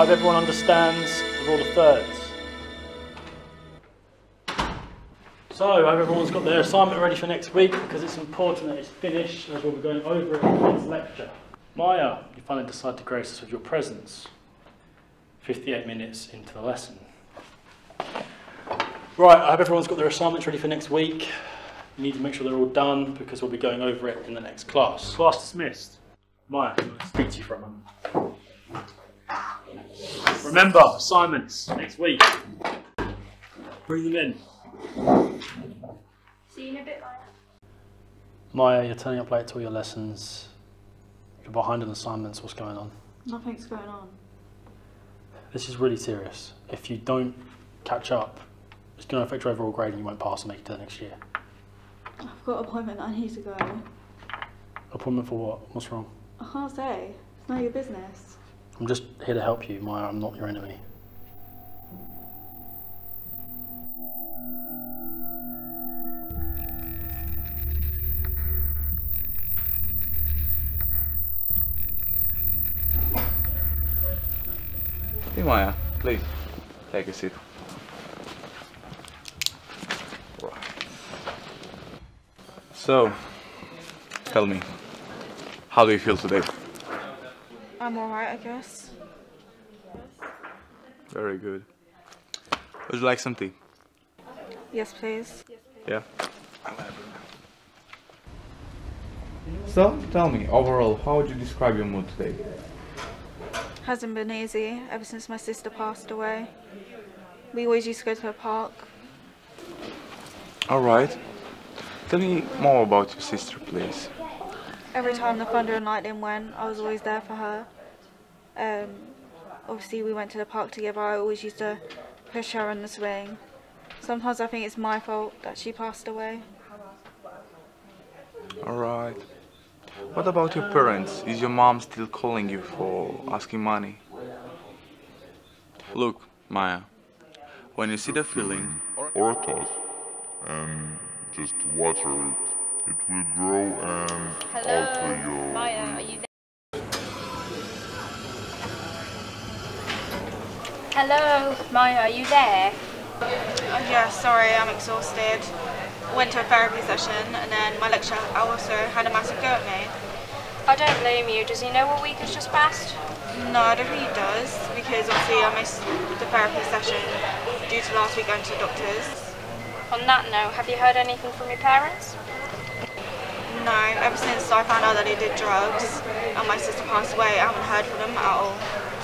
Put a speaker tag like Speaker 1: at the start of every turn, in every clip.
Speaker 1: hope everyone understands the rule of thirds. So, I hope everyone's got their assignment ready for next week because it's important that it's finished as we'll be going over it in the next lecture. Maya, you finally decided to grace us with your presence 58 minutes into the lesson. Right, I hope everyone's got their assignments ready for next week. You need to make sure they're all done because we'll be going over it in the next class. Class dismissed. Maya, to speak to you for a moment. Remember, assignments next week. Bring them in.
Speaker 2: See you in a bit, Maya.
Speaker 1: Maya, you're turning up late to all your lessons. You're behind on assignments. What's going on?
Speaker 2: Nothing's going on.
Speaker 1: This is really serious. If you don't catch up, it's going to affect your overall grade and you won't pass and make it to the next year.
Speaker 2: I've got an appointment I need to go.
Speaker 1: Appointment for what? What's wrong?
Speaker 2: I can't say. It's none of your business.
Speaker 1: I'm just here to help you, Maya. I'm not your enemy.
Speaker 3: Hey Maya, please take a seat. So, tell me, how do you feel today?
Speaker 2: I'm alright, I guess.
Speaker 3: Very good. Would you like some tea?
Speaker 2: Yes, please.
Speaker 3: Yeah. So, tell me, overall, how would you describe your mood today?
Speaker 2: Hasn't been easy ever since my sister passed away. We always used to go to the park.
Speaker 3: Alright. Tell me more about your sister, please.
Speaker 2: Every time the thunder and lightning went, I was always there for her. Um, obviously, we went to the park together. I always used to push her on the swing. Sometimes I think it's my fault that she passed away.
Speaker 3: Alright. What about your parents? Is your mom still calling you for asking money? Look, Maya, when you see the feeling,
Speaker 4: or a thought and just water it. It will grow and alter your
Speaker 5: Maya, are you there? Hello, Maya, are you there?
Speaker 2: Oh, yeah, sorry, I'm exhausted. Went to a therapy session and then my lecturer also had a massive go at me.
Speaker 5: I don't blame you. Does he know what week has just passed?
Speaker 2: No, I don't think he does because obviously I missed the therapy session due to last week going to the doctors.
Speaker 5: On that note, have you heard anything from your parents?
Speaker 2: No, ever since I found out that he did drugs and my sister passed away, I haven't heard from them at all.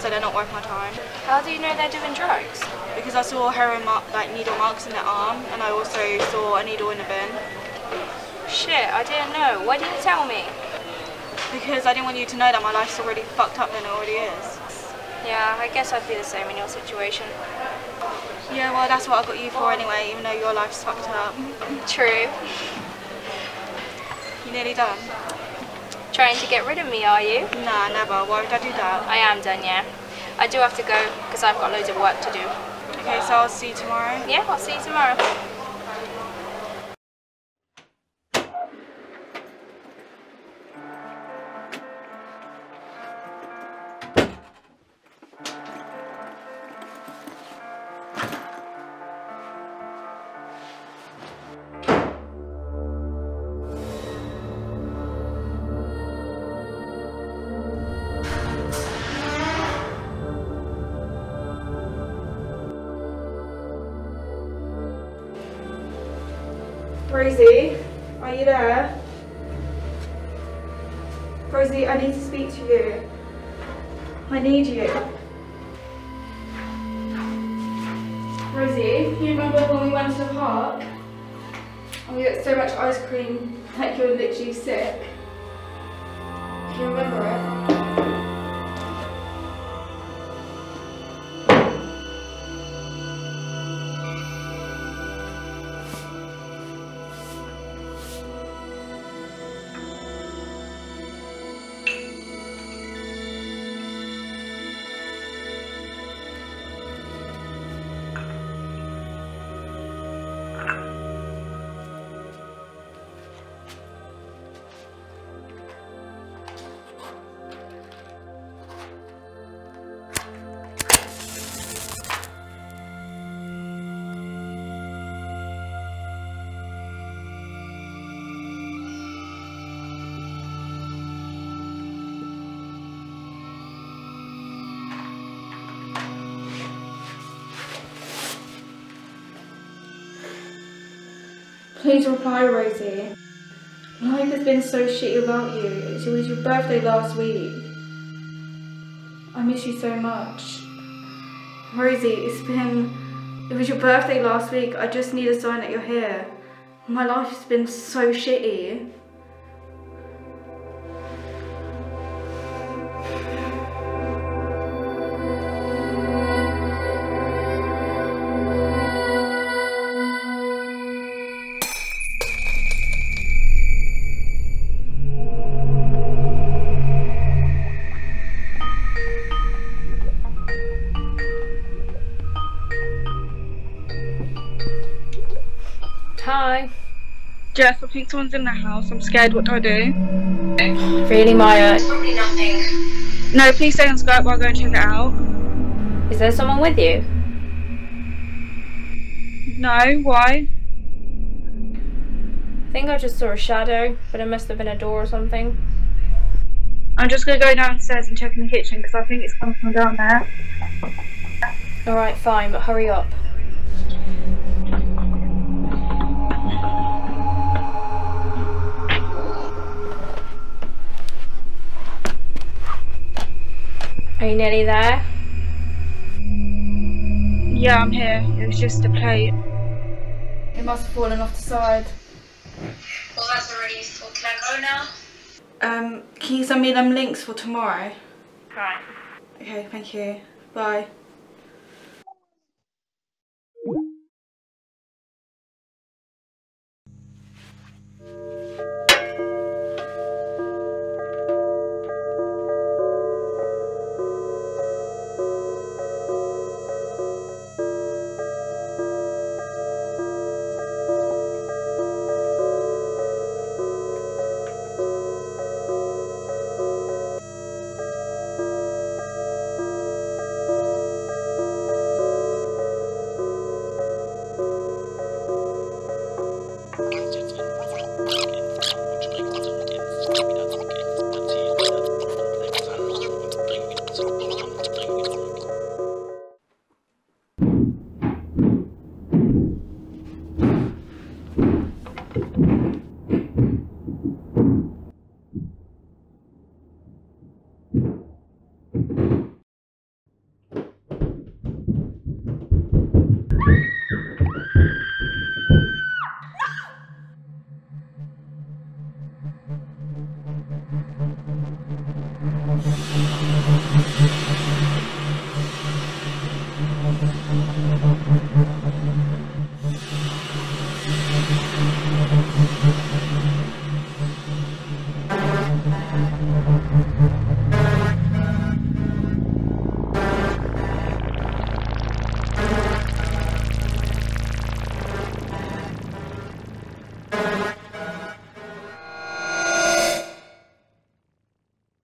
Speaker 2: So they're not worth my time.
Speaker 5: How do you know they're doing drugs?
Speaker 2: Because I saw heroin mar- like needle marks in their arm and I also saw a needle in the bin.
Speaker 5: Shit, I didn't know. Why didn't you tell me?
Speaker 2: Because I didn't want you to know that my life's already fucked up than it already is.
Speaker 5: Yeah, I guess I'd be the same in your situation.
Speaker 2: Yeah, well, that's what I got you for anyway, even though your life's fucked up.
Speaker 5: True.
Speaker 2: You nearly done?
Speaker 5: Trying to get rid of me, are you?
Speaker 2: Nah, never. Why would I do that?
Speaker 5: I am done, yeah. I do have to go because I've got loads of work to do.
Speaker 2: Okay, so I'll see you tomorrow.
Speaker 5: Yeah, I'll see you tomorrow.
Speaker 2: Rosie, are you there? Rosie, I need to speak to you. I need you. Rosie, you remember when we went to the park? And we got so much ice cream like you were literally sick. Do you remember it? Please reply, Rosie. Life has been so shitty without you. It was your birthday last week. I miss you so much. Rosie, it's been. It was your birthday last week. I just need a sign that you're here. My life's been so shitty.
Speaker 5: Hi.
Speaker 2: Jess, I think someone's in the house. I'm scared. What do I do?
Speaker 5: Really, Maya? Nothing.
Speaker 2: No, please stay on Skype while I go and check it out.
Speaker 5: Is there someone with you?
Speaker 2: No, why?
Speaker 5: I think I just saw a shadow, but it must have been a door or something.
Speaker 2: I'm just gonna go downstairs and check in the kitchen because I think it's coming from down there.
Speaker 5: Alright, fine, but hurry up. Are you nearly there?
Speaker 2: Yeah, I'm here. It was just a plate. It must have fallen off the side.
Speaker 6: Well, that's already full. Can I go now?
Speaker 2: Um, can you send me them links for tomorrow?
Speaker 6: Right.
Speaker 2: Okay, thank you. Bye.